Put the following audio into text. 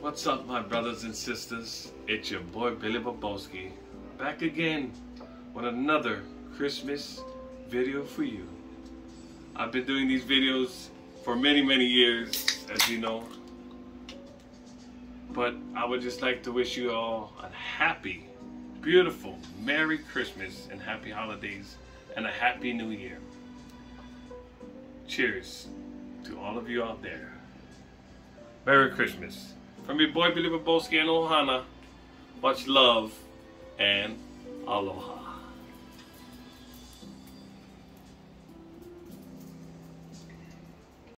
What's up, my brothers and sisters? It's your boy Billy Bowboski, back again with another Christmas video for you. I've been doing these videos for many, many years, as you know. But I would just like to wish you all a happy, beautiful, Merry Christmas and Happy Holidays and a Happy New Year. Cheers to all of you out there. Merry Christmas. From your boy Billy Bowboski and Ohana, much love and aloha.